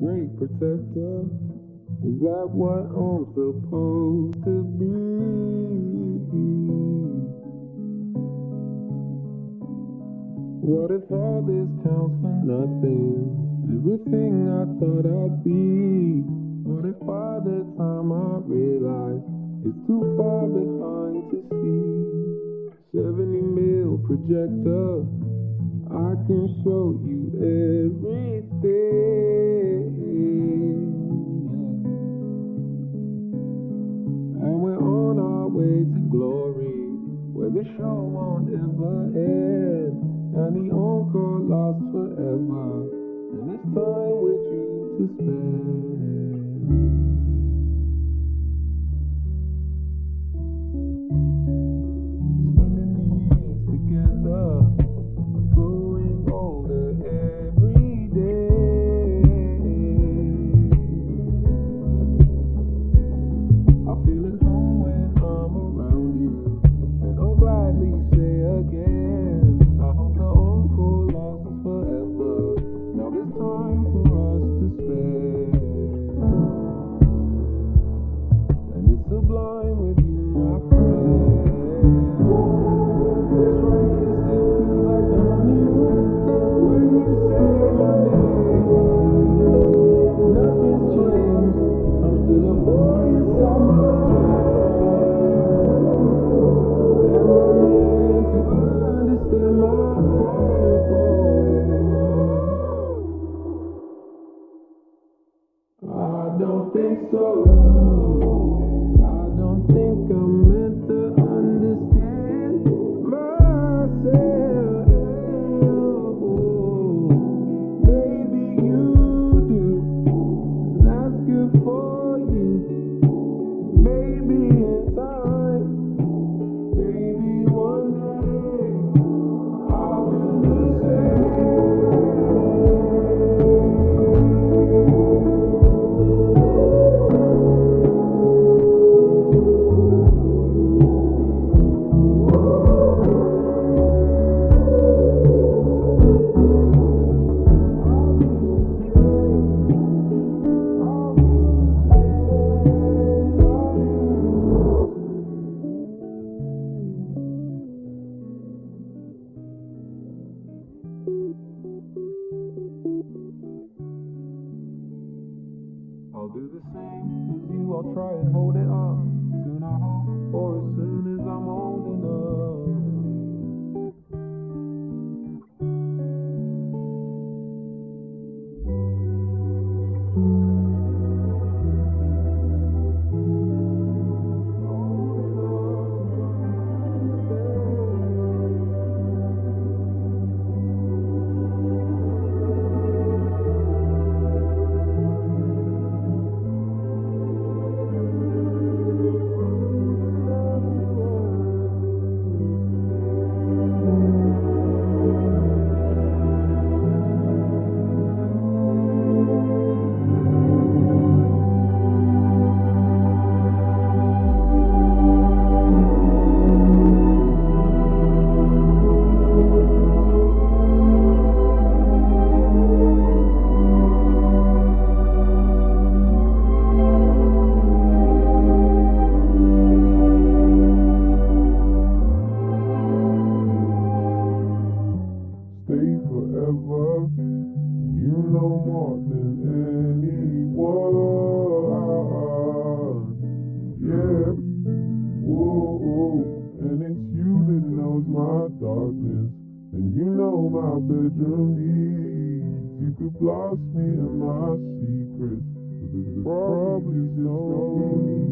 great protector. Is that what I'm supposed to be? What if all this counts for nothing? Everything I thought I'd be. What if by the time I realize it's too far behind to see? 70 mil projector, I can show you everything. Glory, where the show won't ever end. And the encore lasts forever, and it's time with you to spend. Think so. Same as you, I'll try and hold it up. Soon I hope, or as soon as I'm old enough. Forever. You know more than anyone. Yeah. Whoa. And it's you that knows my darkness. And you know my bedroom needs. You could blast me in my secrets. But there's probably still me.